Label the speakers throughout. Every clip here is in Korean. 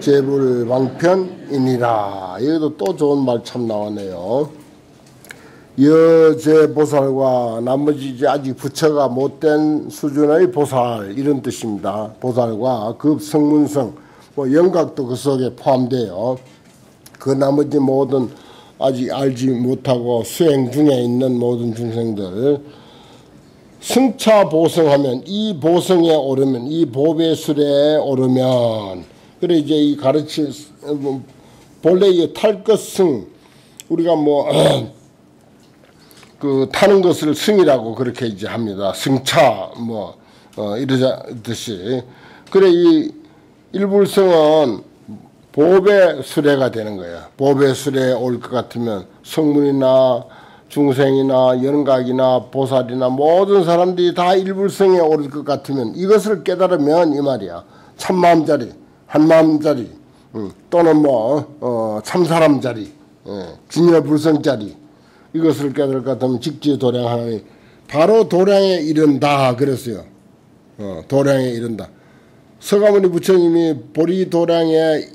Speaker 1: 제불방편이니라. 여기도 또 좋은 말 참 나왔네요. 여제 보살과 나머지 이제 아직 부처가 못된 수준의 보살 이런 뜻입니다. 보살과 급 성문성 뭐 영각도 그 속에 포함돼요. 그 나머지 모든 아직 알지 못하고 수행 중에 있는 모든 중생들 승차 보성하면 이 보성에 오르면 이 보배술에 오르면 그래 이제 이 가르치 뭐 본래 이 탈 것승 우리가 뭐 그 타는 것을 승이라고 그렇게 이제 합니다. 승차 뭐 어, 이러듯이 그래 이 일불성은 보배 수레가 되는 거야. 보배 수레에 올 것 같으면 성문이나 중생이나 연각이나 보살이나 모든 사람들이 다 일불성에 오를 것 같으면 이것을 깨달으면 이 말이야. 참마음자리, 한마음 자리, 음, 또는 뭐 어, 참사람 자리, 예, 진여불성 자리 이것을 깨달을 것 같으면 직지 도량하니 바로 도량에 이른다 그랬어요. 어, 도량에 이른다. 서가모니 부처님이 보리 도량에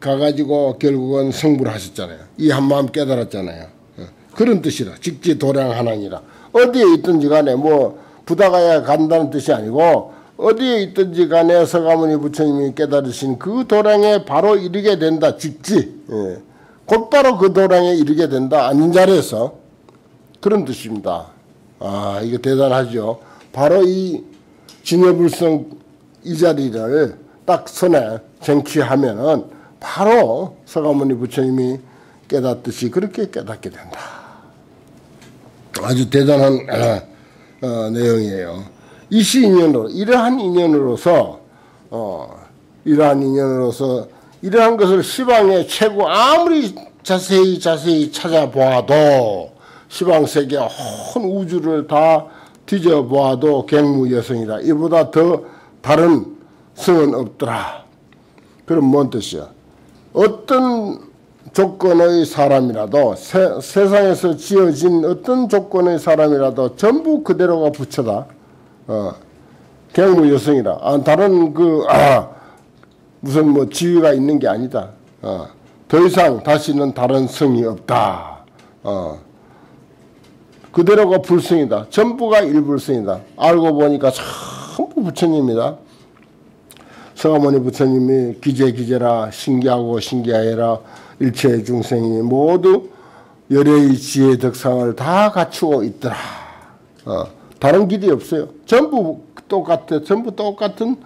Speaker 1: 가가지고 결국은 성불 하셨잖아요. 이 한마음 깨달았잖아요. 어, 그런 뜻이라. 직지 도량 하나니라. 어디에 있든지 간에 뭐 부다가야 간다는 뜻이 아니고 어디에 있든지 간에 서가모니 부처님이 깨달으신 그 도량에 바로 이르게 된다. 직지. 예. 곧바로 그 도량에 이르게 된다. 아닌 자리에서 그런 뜻입니다. 아 이거 대단하죠. 바로 이 진여불성 이 자리를 딱 손에 쟁취하면은 바로 서가모니 부처님이 깨닫듯이 그렇게 깨닫게 된다. 아주 대단한 어, 어, 내용이에요. 이시 인연으로 이러한 인연으로서 어, 이러한 인연으로서 이러한 것을 시방의 최고 아무리 자세히 자세히 찾아보아도 시방 세계 온 우주를 다 뒤져보아도 갱무 여성이다. 이보다 더 다른 성은 없더라. 그럼 뭔 뜻이야? 어떤 조건의 사람이라도 세, 세상에서 지어진 어떤 조건의 사람이라도 전부 그대로가 부처다. 어, 갱무 여성이라. 아, 다른 그 아, 무슨 뭐 지위가 있는 게 아니다. 어, 더 이상 다시는 다른 성이 없다. 어, 그대로가 불성이다. 전부가 일불성이다. 알고 보니까 전부 부처님이다. 서가모니 부처님이 기재 기재라 신기하고 신기하여라 일체 중생이 모두 열의 지혜 덕상을 다 갖추고 있더라. 어, 다른 길이 없어요. 전부 똑같아. 전부 똑같은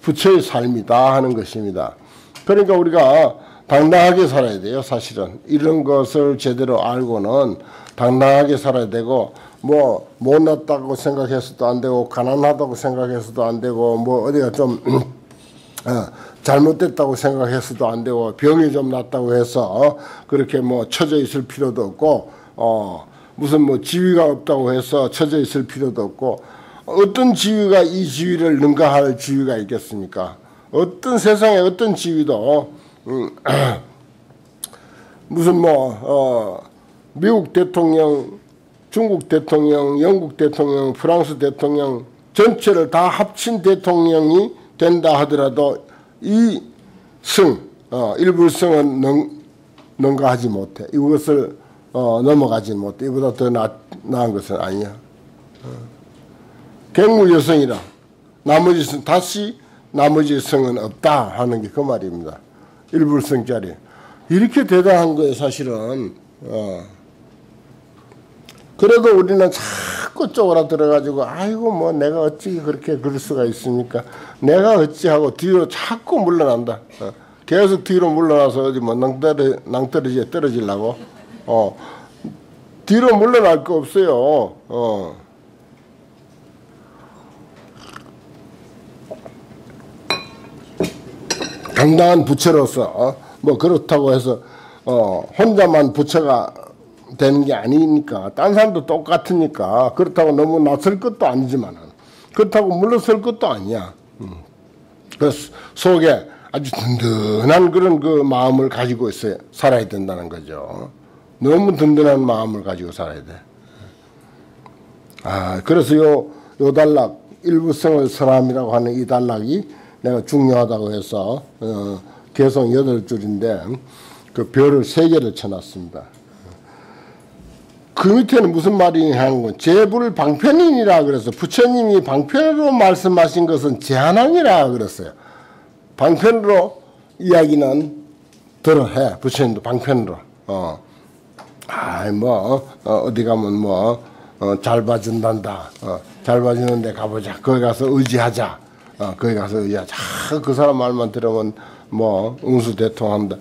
Speaker 1: 부처의 삶이다 하는 것입니다. 그러니까 우리가 당당하게 살아야 돼요. 사실은 이런 것을 제대로 알고는 당당하게 살아야 되고 뭐 못났다고 생각해서도 안 되고 가난하다고 생각해서도 안 되고 뭐 어디가 좀 어, 잘못됐다고 생각해서도 안 되고 병이 좀 났다고 해서 어, 그렇게 뭐 처져 있을 필요도 없고 어 무슨 뭐 지위가 없다고 해서 처져 있을 필요도 없고 어떤 지위가 이 지위를 능가할 지위가 있겠습니까? 어떤 세상에 어떤 지위도 음, 무슨 뭐 어, 미국 대통령, 중국 대통령, 영국 대통령, 프랑스 대통령 전체를 다 합친 대통령이 된다 하더라도 이 승, 어, 일불성은 능, 능가하지 못해. 이것을 어, 넘어가지 못해. 이보다 더 나, 나은 것은 아니야. 어. 갱무여성이라 나머지 성, 다시 나머지 성은 없다 하는 게 그 말입니다. 일불성짜리. 이렇게 대단한 거예요, 사실은. 어. 그래도 우리는 자꾸 쪼그라들어가지고 아이고 뭐 내가 어찌 그렇게 그럴 수가 있습니까? 내가 어찌 하고 뒤로 자꾸 물러난다. 어. 계속 뒤로 물러나서 어디 뭐 낭떠러, 낭떠러지에 떨어지려고. 어. 뒤로 물러날 거 없어요. 어. 당당한 부처로서 어? 뭐 그렇다고 해서 어, 혼자만 부처가 되는 게 아니니까 딴 사람도 똑같으니까 그렇다고 너무 낯설 것도 아니지만 그렇다고 물러설 것도 아니야. 음. 그 속에 아주 든든한 그런 그 마음을 가지고 있어야 살아야 된다는 거죠. 너무 든든한 마음을 가지고 살아야 돼. 아, 그래서 요, 요 단락, 일부성을 선함이라고 하는 이 단락이 내가 중요하다고 해서 어, 개성 여덟 줄인데 그 별을 세 개를 쳐놨습니다. 그 밑에는 무슨 말이 하는 건 제불 방편이니라 그래서 부처님이 방편으로 말씀하신 것은 제한왕이라 그랬어요. 방편으로 이야기는 들어 해 부처님도 방편으로 어. 아이 뭐 어, 디 가면 뭐잘 어, 봐준단다. 어, 잘 봐주는데 가보자. 거기 가서 의지하자. 어, 거기 가서 의지하자. 아, 그 사람 말만 들으면 뭐 응수 대통한다.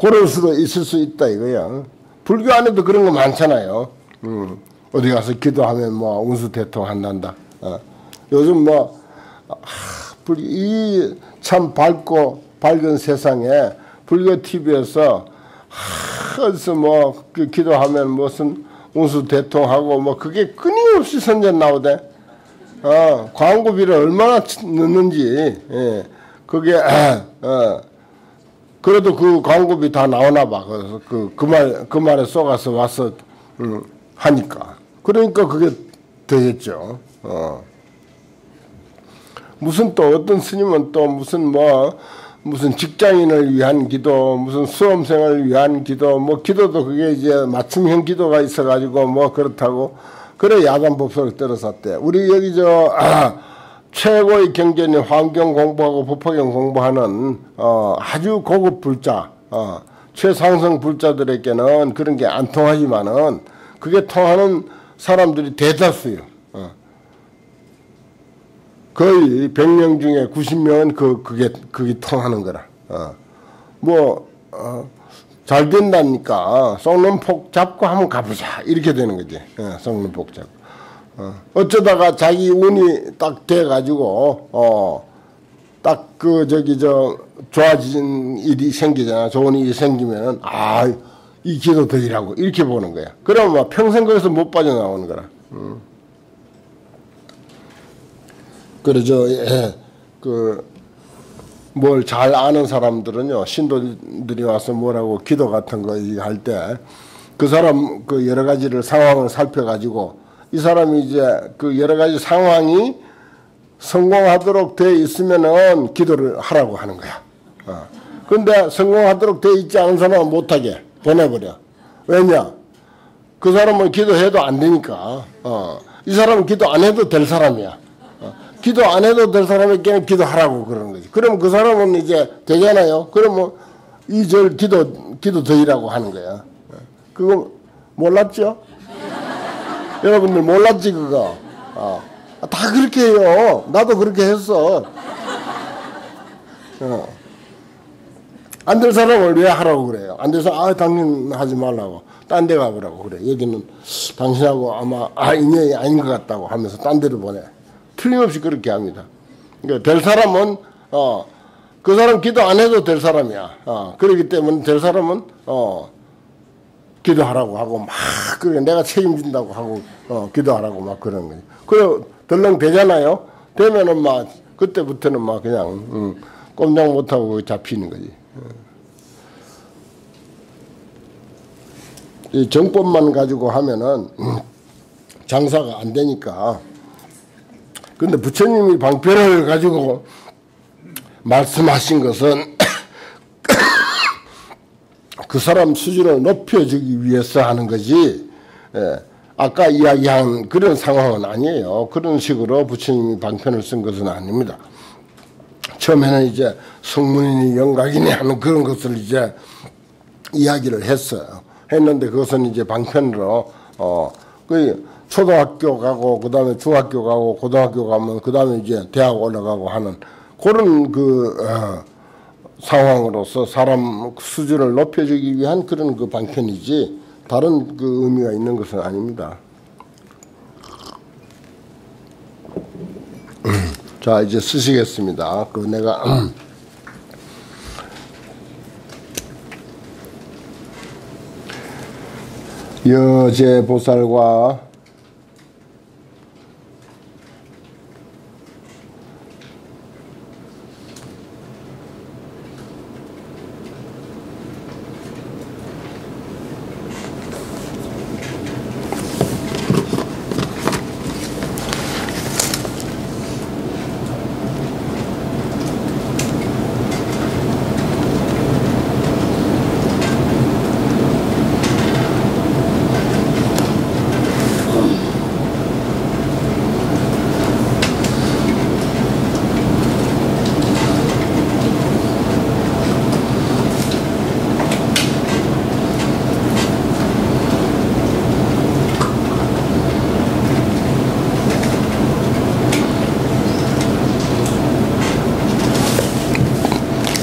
Speaker 1: 그럴 수도 있을 수 있다 이거야. 불교 안에도 그런 거 많잖아요. 음, 어디 가서 기도하면 뭐 운수대통한단다. 어. 요즘 뭐 이참 밝고 밝은 세상에 불교 TV에서 어디서 뭐 그 기도하면 무슨 운수 대통하고 뭐 그게 끊임없이 선전 나오대. 어, 광고비를 얼마나 넣는지, 예. 그게, 어, 그래도 그 광고비 다 나오나 봐. 그래서 그, 그 말, 그 말에 쏘가서 와서, 음, 하니까. 그러니까 그게 되겠죠. 어. 무슨 또 어떤 스님은 또 무슨 뭐 무슨 직장인을 위한 기도, 무슨 수험생을 위한 기도, 뭐 기도도 그게 이제 맞춤형 기도가 있어가지고 뭐 그렇다고 그래 야단 법석을 떨어섰대. 우리 여기 저 아, 최고의 경전인 환경 공부하고 법화경 공부하는 어, 아주 고급 불자, 어, 최상승 불자들에게는 그런 게 안 통하지만은 그게 통하는 사람들이 대다수요. 어. 거의 100명 중에 90명은 그, 그게, 그게 통하는 거라. 어. 뭐, 어, 잘 된다니까, 썩는폭 잡고 한번 가보자. 이렇게 되는 거지. 어, 썩는폭 잡고. 어. 어쩌다가 자기 운이 딱 돼가지고, 어, 딱 그, 저기, 저, 좋아진 일이 생기잖아. 좋은 일이 생기면은, 아, 이 기도 드리라고. 이렇게 보는 거야. 그러면 평생 거기서 못 빠져나오는 거라. 음. 그러죠. 예. 그뭘 잘 아는 사람들은요 신도들이 와서 뭐라고 기도 같은 거 할 때 그 사람 그 여러 가지를 상황을 살펴가지고 이 사람이 이제 그 여러 가지 상황이 성공하도록 돼 있으면은 기도를 하라고 하는 거야. 어. 근데 성공하도록 돼 있지 않은 사람은 못하게 보내버려. 왜냐? 그 사람은 기도해도 안 되니까. 어. 이 사람은 기도 안 해도 될 사람이야. 기도 안 해도 될 사람에게는 기도하라고 그러는 거지. 그럼 그 사람은 이제 되잖아요. 그러면 이절 기도 기도 드리라고 하는 거야. 그거 몰랐죠? 여러분들 몰랐지 그거? 어. 다 그렇게 해요. 나도 그렇게 했어. 어. 안될 사람을 왜 하라고 그래요? 안 돼서 아 당신 하지 말라고 딴 데 가보라고 그래. 여기는 당신하고 아마 아 인연이 아닌 것 같다고 하면서 딴 데로 보내. 틀림없이 그렇게 합니다. 그러니까 될 사람은 어, 그 사람 기도 안 해도 될 사람이야. 어, 그렇기 때문에 될 사람은 어, 기도하라고 하고 막 그래 내가 책임진다고 하고 어, 기도하라고 막 그러는 거지. 그래 덜렁 되잖아요. 되면은 막 그때부터는 막 그냥 음, 꼼짝 못하고 잡히는 거지. 이 정법만 가지고 하면은 음, 장사가 안 되니까 근데 부처님이 방편을 가지고 말씀하신 것은 그 사람 수준을 높여주기 위해서 하는 거지. 예, 아까 이야기한 그런 상황은 아니에요. 그런 식으로 부처님이 방편을 쓴 것은 아닙니다. 처음에는 이제 성문이니 영각이니 하는 그런 것을 이제 이야기를 했어요. 했는데 그것은 이제 방편으로 어, 그 초등학교 가고 그다음에 중학교 가고 고등학교 가면 그다음에 이제 대학 올라가고 하는 그런 그 어, 상황으로서 사람 수준을 높여주기 위한 그런 그 방편이지 다른 그 의미가 있는 것은 아닙니다. 자 이제 쓰시겠습니다. 그 내가 여제 보살과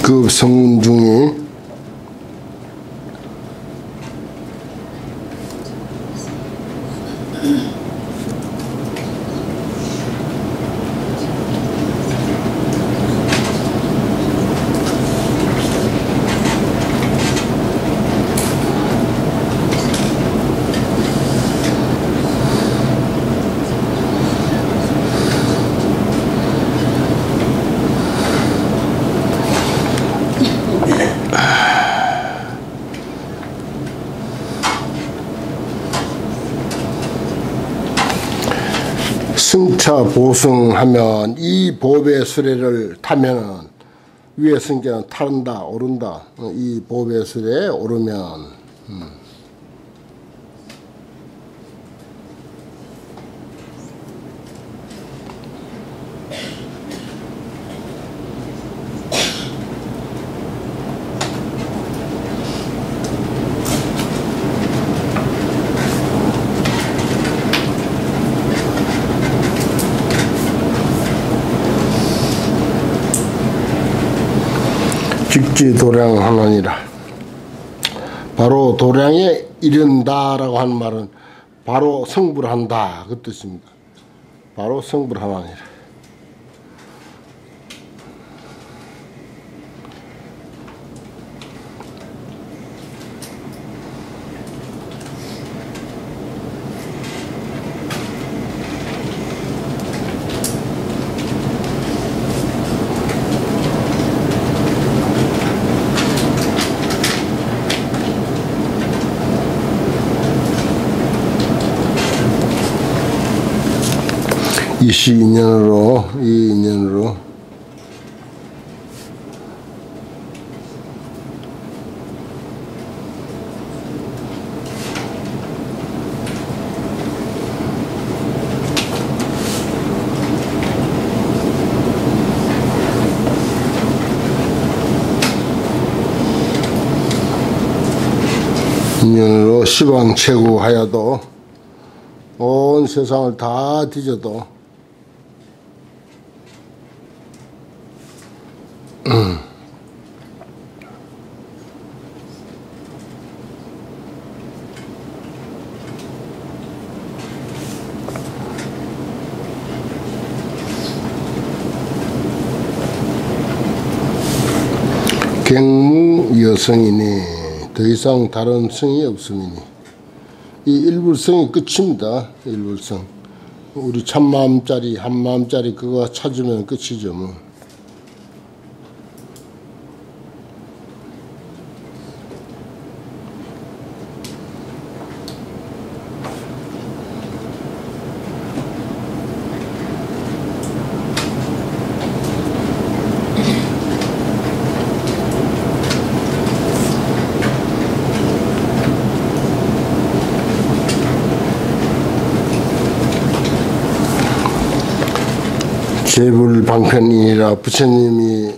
Speaker 1: 그 성문 중에 보승하면 이 보배 수레를 타면은 위에 승자는 타른다 오른다. 어, 이 보배 수레에 오르면 음. 직지 도량하느니라. 바로 도량에 이른다라고 하는 말은 바로 성불한다 그 뜻입니다. 바로 성불하느니라. 이시 인연으로 이 인연으로. 인연으로 시방체구하여도 온 세상을 다 뒤져도 갱무 여성이니 더 이상 다른 성이 없음이니 이 일불성이 끝입니다. 일불성 우리 참마음짜리 한마음짜리 그거 찾으면 끝이죠 뭐. 제불 방편이라 부처님이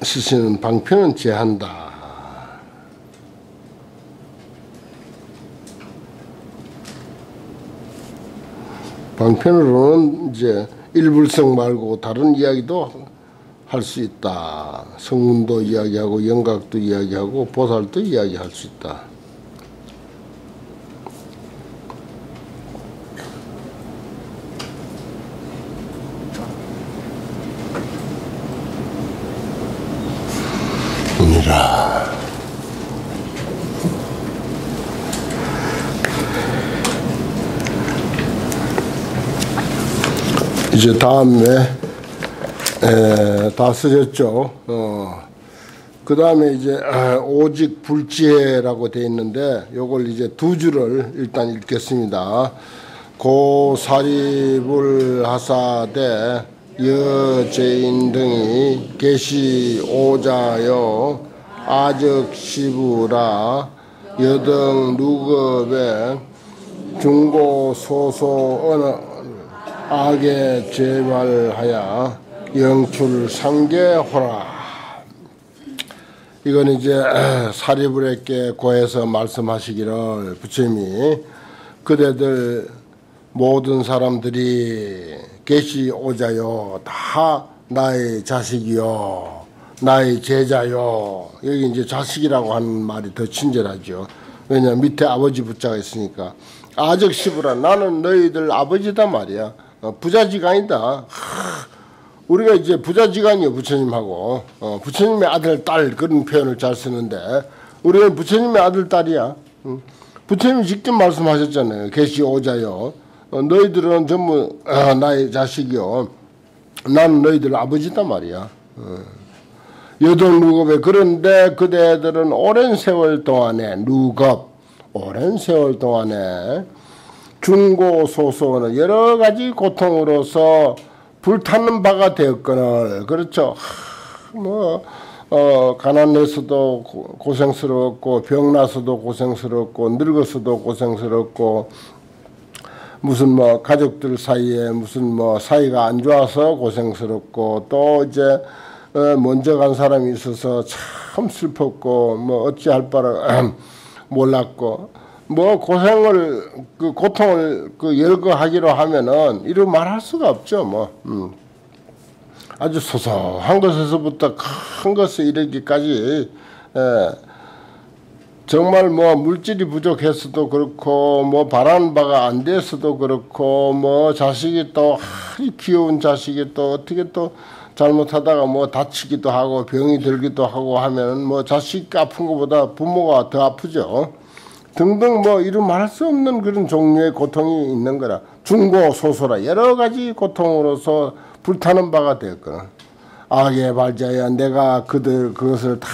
Speaker 1: 쓰시는 방편은 제한다. 방편으로는 이제 일불성 말고 다른 이야기도 할 수 있다. 성문도 이야기하고 영각도 이야기하고 보살도 이야기할 수 있다. 이라 이제 다음에 에, 다 쓰셨죠. 어. 그 다음에 이제 아, 오직 불지혜라고 돼 있는데 요걸 이제 두 줄을 일단 읽겠습니다. 고사리불 하사대 여제인 등이 계시 오자여 아적시부라 여등 누급에 중고 소소 어느 악에 재발하여 영출 상계호라. 이건 이제 사리불에게 고해서 말씀하시기를 부처님이 그대들 모든 사람들이 계시 오자요. 다 나의 자식이요 나의 제자요. 여기 이제 자식이라고 하는 말이 더 친절하죠. 왜냐 밑에 아버지 붙자가 있으니까 아적 시부라 나는 너희들 아버지다 말이야. 어, 부자지간이다. 우리가 이제 부자지간이요 부처님하고 어, 부처님의 아들 딸 그런 표현을 잘 쓰는데 우리는 부처님의 아들 딸이야. 응. 부처님 직접 말씀하셨잖아요. 계시 오자요. 어, 너희들은 전부 어, 나의 자식이요. 나는 너희들 아버지다 말이야. 어. 여동 루겁에 그런데 그대들은 오랜 세월 동안에 루겁 오랜 세월 동안에 중고 소소는 여러 가지 고통으로서 불타는 바가 되었거늘 그렇죠. 뭐 어, 가난해서도 고생스럽고 병나서도 고생스럽고 늙어서도 고생스럽고 무슨 뭐 가족들 사이에 무슨 뭐 사이가 안 좋아서 고생스럽고 또 이제 어, 먼저 간 사람이 있어서 참 슬펐고 뭐 어찌할 바를 몰랐고 뭐 고생을 그 고통을 그 열거하기로 하면은 이루 말할 수가 없죠 뭐 음. 아주 소소한 것에서부터 큰 것에 이르기까지 예. 정말 뭐 물질이 부족해서도 그렇고 뭐 바라는 바가 안 돼서도 그렇고 뭐 자식이 또 아주 귀여운 자식이 또 어떻게 또 잘못하다가 뭐 다치기도 하고 병이 들기도 하고 하면 뭐 자식 아픈 것보다 부모가 더 아프죠. 등등 뭐 이루 말할 수 없는 그런 종류의 고통이 있는 거라. 중고 소소라 여러 가지 고통으로서 불타는 바가 되었거든. 악의 발자야 내가 그들 그것을 다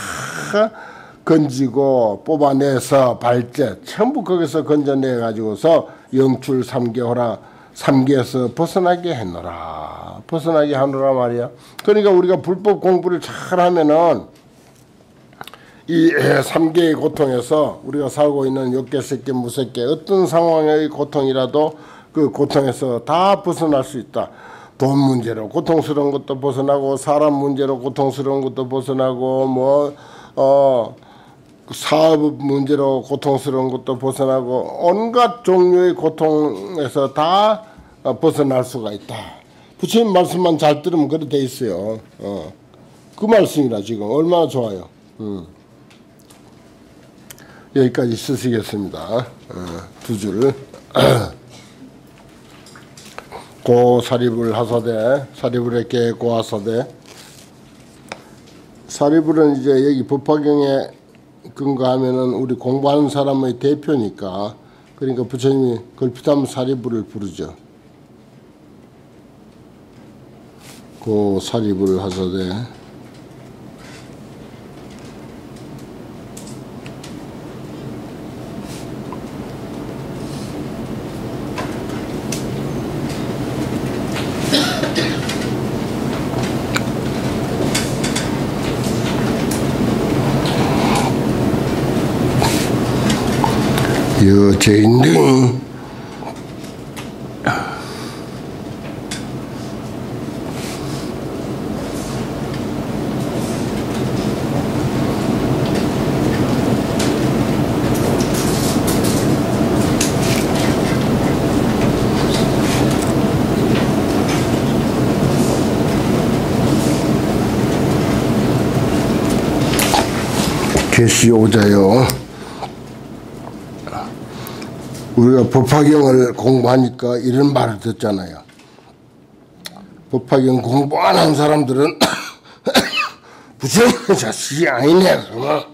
Speaker 1: 건지고 뽑아내서 발제 전부 거기서 건져내 가지고서 영출 삼계호라 삼계에서 벗어나게 했노라. 벗어나게 하노라 말이야. 그러니까 우리가 불법 공부를 잘 하면은 이 삼계의 고통에서 우리가 살고 있는 새끼, 무새끼 어떤 상황의 고통이라도 그 고통에서 다 벗어날 수 있다. 돈 문제로 고통스러운 것도 벗어나고 사람 문제로 고통스러운 것도 벗어나고 뭐 어 사업 문제로 고통스러운 것도 벗어나고 온갖 종류의 고통에서 다 벗어날 수가 있다. 부처님 말씀만 잘 들으면 그렇게 돼 있어요. 어. 그 말씀이라 지금 얼마나 좋아요. 음. 여기까지 쓰시겠습니다. 어, 두 줄. 고 사리불 하사대 사리불에게 고하사대 사리불은 이제 여기 법화경에 근거 하면은 우리 공부하는 사람의 대표니까 그러니까 부처님이 걸핏하면 사리불을 부르죠. 고 사리불 하사대 여죄인등 계시 오자요. 우리가 법화경을 공부하니까 이런 말을 듣잖아요. 법화경 공부 안 한 사람들은 부처님의 자식이 아니네. 그러면.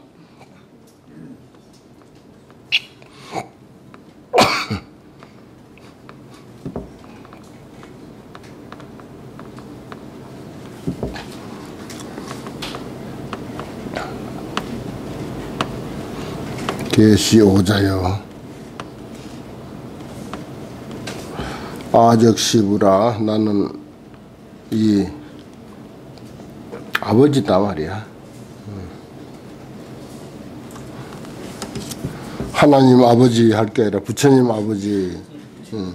Speaker 1: 계시 오자요. 아적시부라 나는 이 아버지다 말이야. 하나님 아버지 할 게 아니라 부처님 아버지. 응.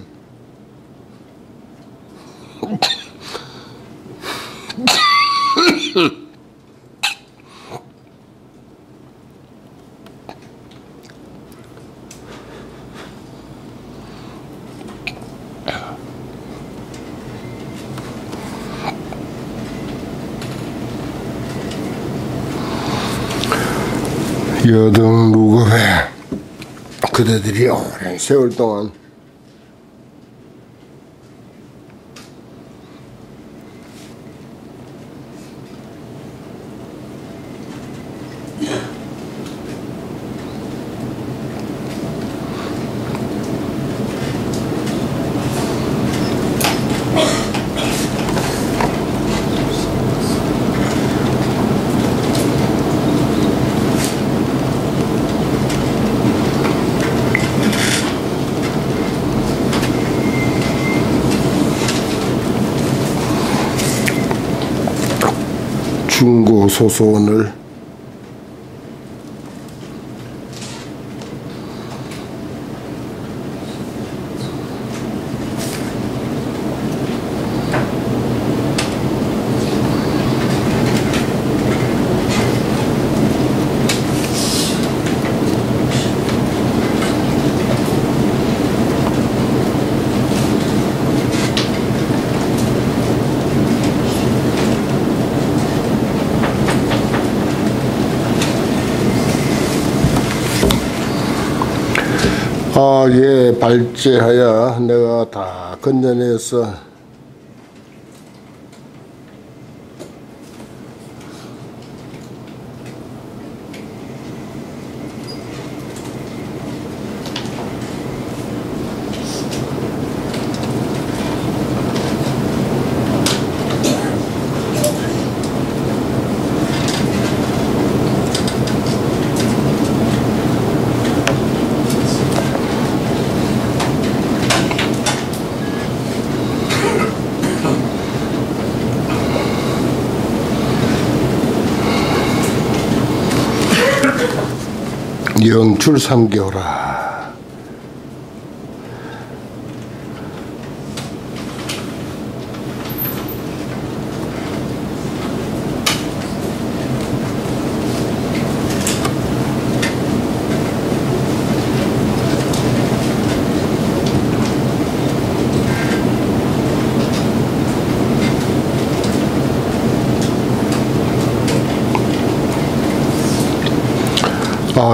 Speaker 1: Seul Toan. 들이 오랜 세월 동안 중고 소소원을 아, 예, 발제하여 내가 다 건져내서 영출 삼겨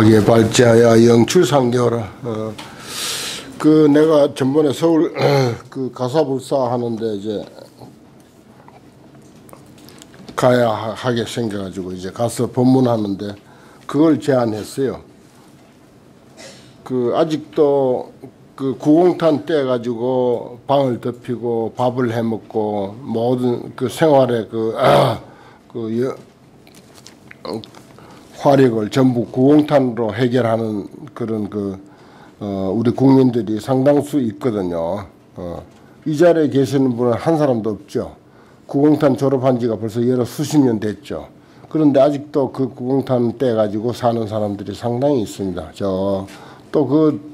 Speaker 1: 라. 악에 발제하여 영출 삼겨라. 어, 그 내가 전번에 서울 그 가사불사 하는데 이제 가야 하- 하게 생겨가지고 이제 가서 법문하는데 그걸 제안했어요. 그 아직도 그 구공탄 때 가지고 방을 덮이고 밥을 해 먹고 모든 그 생활에 그, 아, 그 여, 화력을 전부 구공탄으로 해결하는 그런 그 어, 우리 국민들이 상당수 있거든요. 어, 이 자리에 계시는 분은 한 사람도 없죠. 구공탄 졸업한 지가 벌써 여러 수십 년 됐죠. 그런데 아직도 그 구공탄 때 가지고 사는 사람들이 상당히 있습니다. 저 또그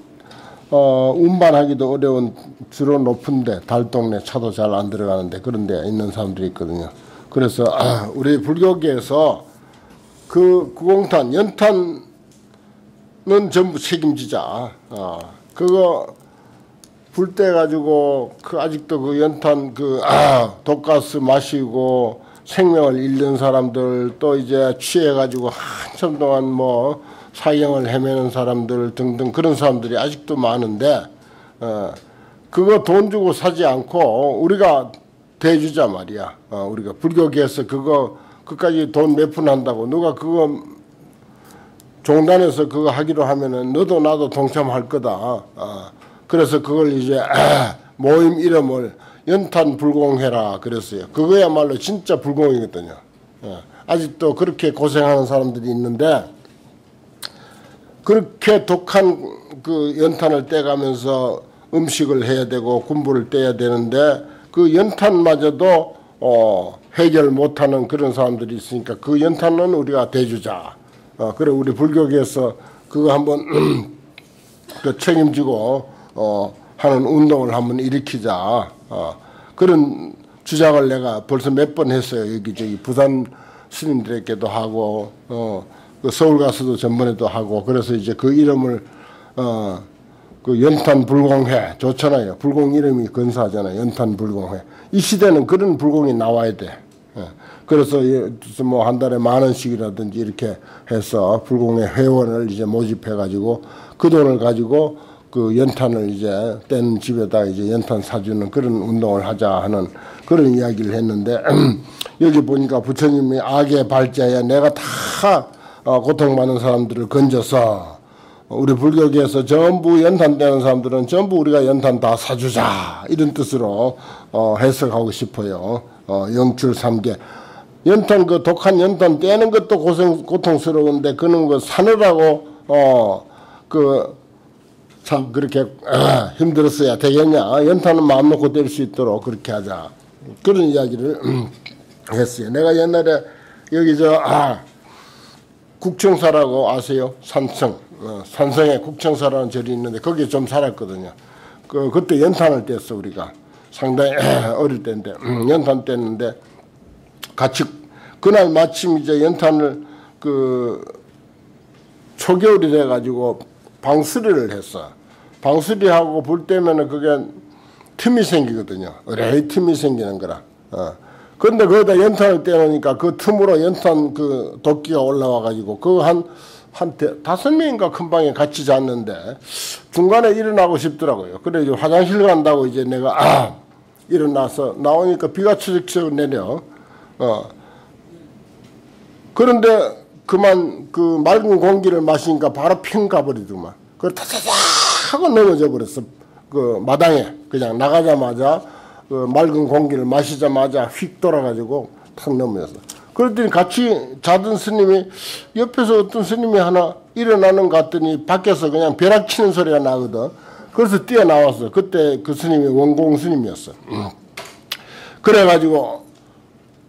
Speaker 1: 어, 운반하기도 어려운 주로 높은데 달동네 차도 잘 안 들어가는데 그런 데 있는 사람들이 있거든요. 그래서 아, 우리 불교계에서 그 구공탄 연탄은 전부 책임지자. 어, 그거 불때 가지고 그 아직도 그 연탄 그 아, 독가스 마시고 생명을 잃는 사람들 또 이제 취해 가지고 한참 동안 뭐 사형을 헤매는 사람들 등등 그런 사람들이 아직도 많은데 어, 그거 돈 주고 사지 않고 우리가 대주자 말이야. 어, 우리가 불교계에서 그거 그까지 돈 몇 푼 한다고 누가 그거 종단에서 그거 하기로 하면은 너도 나도 동참할 거다. 어, 그래서 그걸 이제 모임 이름을 연탄 불공해라 그랬어요. 그거야말로 진짜 불공이거든요. 어, 아직도 그렇게 고생하는 사람들이 있는데 그렇게 독한 그 연탄을 떼가면서 음식을 해야 되고 군부를 떼야 되는데 그 연탄마저도 어, 해결 못하는 그런 사람들이 있으니까 그 연탄은 우리가 대주자. 어, 그래 우리 불교계에서 그거 한번 그 책임지고 어, 하는 운동을 한번 일으키자. 어, 그런 주장을 내가 벌써 몇 번 했어요. 여기 저기 부산 스님들에게도 하고 어, 그 서울 가서도 전번에도 하고 그래서 이제 그 이름을 어, 그 연탄 불공회 좋잖아요. 불공 이름이 근사하잖아요. 연탄 불공회. 이 시대는 그런 불공이 나와야 돼. 예. 그래서 뭐 한 달에 만 원씩이라든지 이렇게 해서 불공의 회원을 이제 모집해 가지고 그 돈을 가지고 그 연탄을 이제 뗀 집에다 이제 연탄 사주는 그런 운동을 하자 하는 그런 이야기를 했는데 여기 보니까 부처님이 악의 발자에 내가 다 어, 고통받는 사람들을 건져서 우리 불교계에서 전부 연탄 떼는 사람들은 전부 우리가 연탄 다 사주자 이런 뜻으로 어, 해석하고 싶어요. 어, 영출 삼계 연탄 그 독한 연탄 떼는 것도 고생 고통스러운데 그는 거 사느라고 어그 참 그렇게 아, 힘들었어야 되겠냐 연탄은 마음 놓고 뗄 수 있도록 그렇게 하자 그런 이야기를 했어요. 내가 옛날에 여기 저 아, 국청사라고 아세요? 산성 어, 산성에 국청사라는 절이 있는데 거기에 좀 살았거든요. 그 그때 연탄을 뗐어 우리가 상당히 어릴 때인데 음, 연탄 뗐는데 같이 그날 마침 이제 연탄을 그 초겨울이 돼 가지고 방수리를 했어. 방수리하고 불 때면은 그게 틈이 생기거든요. 어레 틈이 생기는 거라. 어. 그런데 거기다 연탄을 떼놓으니까 그 틈으로 연탄 그 도끼가 올라와 가지고 그한 한 다섯 명인가 큰 방에 같이 잤는데 중간에 일어나고 싶더라고요. 그래 이제 화장실 간다고 이제 내가 아 일어나서 나오니까 비가 추적추적 내려. 어. 그런데 그만 그 맑은 공기를 마시니까 바로 핑 가버리더만. 그 타타타 하고 넘어져 버렸어. 그 마당에 그냥 나가자마자 그 맑은 공기를 마시자마자 휙 돌아가지고 탁 넘어졌어. 그랬더니 같이 자던 스님이 옆에서 어떤 스님이 하나 일어나는 것 같더니 밖에서 그냥 벼락 치는 소리가 나거든. 그래서 뛰어나왔어. 그때 그 스님이 원공 스님이었어. 그래가지고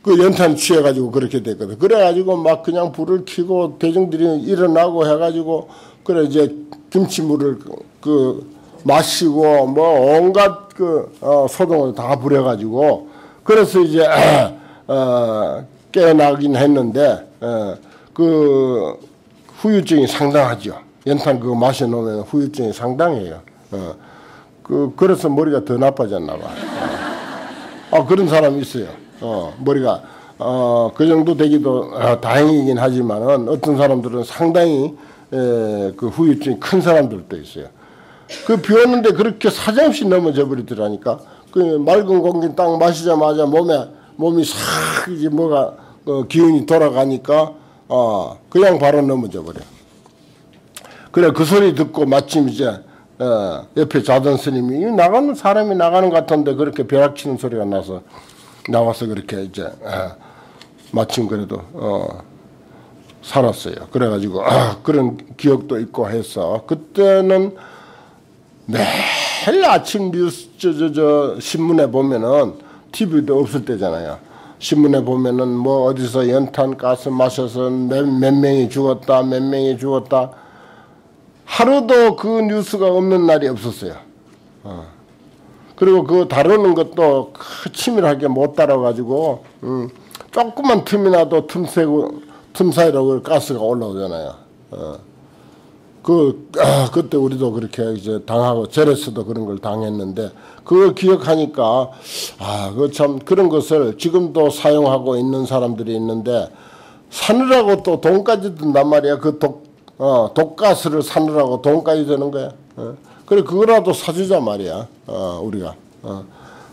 Speaker 1: 그 연탄 취해가지고 그렇게 됐거든. 그래가지고 막 그냥 불을 켜고 대중들이 일어나고 해가지고 그래 이제 김치물을 그 마시고 뭐 온갖 그 어, 소동을 다 부려가지고 그래서 이제 어, 깨어나긴 했는데 어, 그 후유증이 상당하죠. 연탄 그거 마셔놓으면 후유증이 상당해요. 어, 그 그래서 머리가 더 나빠졌나 봐. 어. 아 그런 사람이 있어요. 어, 머리가 어, 그 정도 되기도 어, 다행이긴 하지만은 어떤 사람들은 상당히 에, 그 후유증이 큰 사람들도 있어요. 그 비 오는데 그렇게 사정없이 넘어져 버리더라니까. 그 맑은 공기 딱 마시자마자 몸에 몸이 싹 이제 뭐가 어, 기운이 돌아가니까 어, 그냥 바로 넘어져 버려. 그래 그 소리 듣고 마침 이제 어, 옆에 자던 스님이 나가는 사람이 나가는 것 같은데 그렇게 벼락치는 소리가 나서 나와서 그렇게 이제 어, 마침 그래도 어, 살았어요. 그래가지고 아, 그런 기억도 있고 해서 그때는 매일 아침 뉴스 저, 저, 저 신문에 보면은 TV도 없을 때잖아요. 신문에 보면은 뭐 어디서 연탄 가스 마셔서 몇, 몇 명이 죽었다, 몇 명이 죽었다. 하루도 그 뉴스가 없는 날이 없었어요. 어. 그리고 그 다루는 것도 치밀하게 못 다뤄가지고 음, 조금만 틈이 나도 틈새고 틈 사이로 그 가스가 올라오잖아요. 어. 그 아, 그때 우리도 그렇게 이제 당하고 절에서도 그런 걸 당했는데 그걸 기억하니까 아 그 참 그런 것을 지금도 사용하고 있는 사람들이 있는데 사느라고 또 돈까지 든단 말이야 그 독 어, 독가스를 사느라고 돈까지 드는 거야. 어. 그래 그거라도 사주자 말이야 어, 우리가. 어.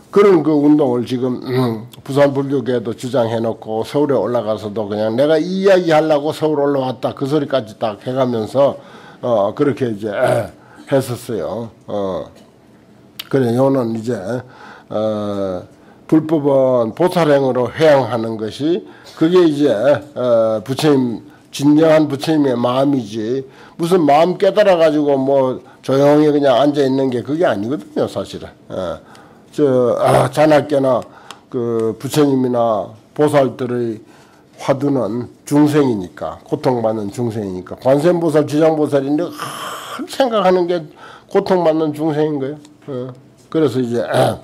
Speaker 1: 그런 그 운동을 지금 음, 부산 불교계도 주장해놓고 서울에 올라가서도 그냥 내가 이 이야기 하려고 서울 올라왔다 그 소리까지 딱 해가면서 어 그렇게 이제 했었어요. 어 그래 요는 이제 어 불법은 보살행으로 회양하는 것이 그게 이제 어 부처님 진정한 부처님의 마음이지 무슨 마음 깨달아 가지고 뭐 조용히 그냥 앉아 있는 게 그게 아니거든요 사실은. 어. 저 아, 자나깨나 그 부처님이나 보살들의 화두는 중생이니까 고통받는 중생이니까 관세음보살 지장보살인데 아, 생각하는 게 고통받는 중생인 거예요. 어. 그래서 이제 아,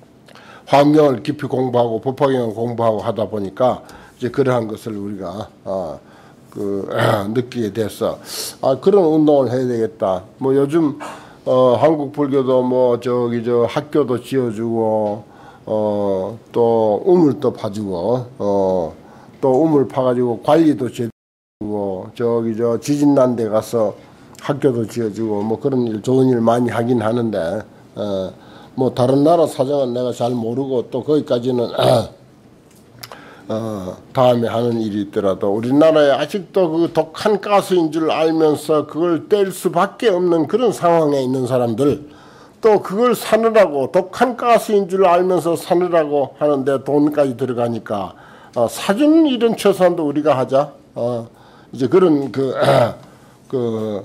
Speaker 1: 환경을 깊이 공부하고 법화경을 공부하고 하다 보니까 이제 그러한 것을 우리가 아, 그 아, 느끼게 됐어. 아 그런 운동을 해야 되겠다. 뭐 요즘 어, 한국 불교도 뭐 저기 저 학교도 지어주고 어, 또 우물도 파주고 어, 또 우물 파가지고 관리도 제대로 저기 저 지진 난 데 가서 학교도 지어주고 뭐 그런 일 좋은 일 많이 하긴 하는데 어, 뭐 다른 나라 사정은 내가 잘 모르고 또 거기까지는 어, 다음에 하는 일이 있더라도 우리나라에 아직도 그 독한 가스인 줄 알면서 그걸 뗄 수밖에 없는 그런 상황에 있는 사람들 또 그걸 사느라고 독한 가스인 줄 알면서 사느라고 하는데 돈까지 들어가니까 어, 사준 이런 처산도 우리가 하자 어, 이제 그런 그, 그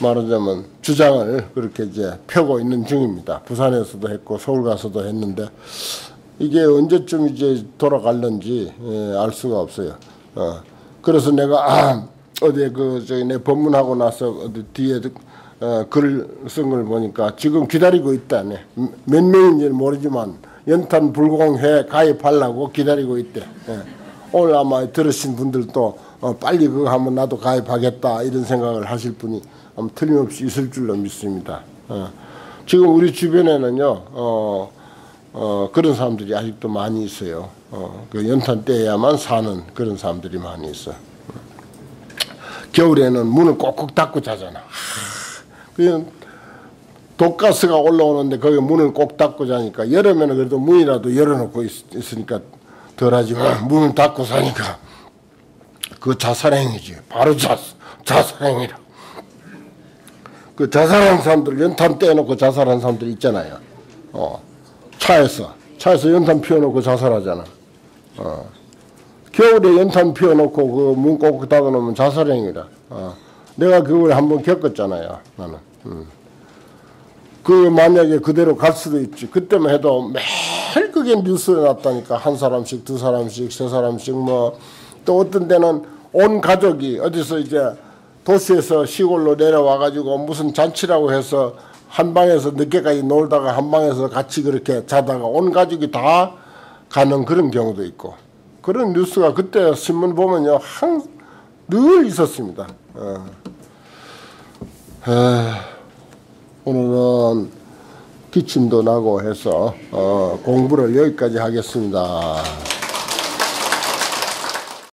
Speaker 1: 말하자면 주장을 그렇게 이제 펴고 있는 중입니다. 부산에서도 했고 서울 가서도 했는데 이게 언제쯤 이제 돌아갈는지 예, 알 수가 없어요. 어. 그래서 내가 아, 어디 그 저기 내 법문하고 나서 어디 뒤에 어, 글쓴 걸 보니까 지금 기다리고 있다네. 몇 명인지 모르지만 연탄 불공해 가입하려고 기다리고 있대. 예. 오늘 아마 들으신 분들도 어, 빨리 그거 하면 나도 가입하겠다 이런 생각을 하실 분이 아마 틀림없이 있을 줄로 믿습니다. 어. 지금 우리 주변에는요. 어, 어, 그런 사람들이 아직도 많이 있어요. 어, 그 연탄 떼야만 사는 그런 사람들이 많이 있어. 겨울에는 문을 꼭꼭 닫고 자잖아. 그 독가스가 올라오는데 거기 문을 꼭 닫고 자니까 여름에는 그래도 문이라도 열어놓고 있, 으니까 덜하지만 문을 닫고 사니까 그 자살행위지. 바로 자, 자살행위라. 그 자살한 사람들 연탄 떼놓고 자살한 사람들 있잖아요. 어. 차에서 차에서 연탄 피워놓고 자살하잖아. 어. 겨울에 연탄 피워놓고 그 문 꼭 닫아놓으면 자살행위라. 어. 내가 그걸 한번 겪었잖아요. 나는. 음. 그 만약에 그대로 갈 수도 있지. 그때만 해도 매일 그게 뉴스에 났다니까 한 사람씩 두 사람씩 세 사람씩 뭐 또 어떤 데는 온 가족이 어디서 이제 도시에서 시골로 내려와 가지고 무슨 잔치라고 해서 한 방에서 늦게까지 놀다가 한 방에서 같이 그렇게 자다가 온 가족이 다 가는 그런 경우도 있고 그런 뉴스가 그때 신문 보면요 항 늘 있었습니다. 어. 에, 오늘은 기침도 나고 해서 어, 공부를 여기까지 하겠습니다.